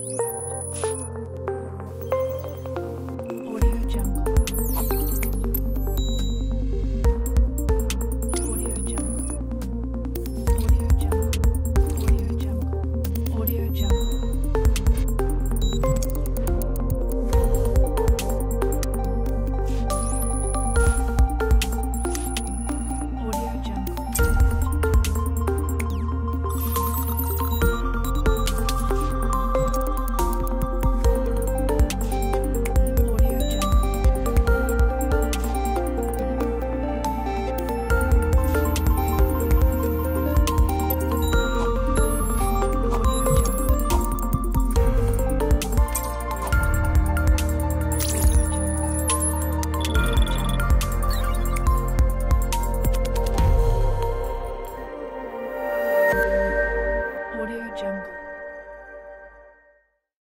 you jungle.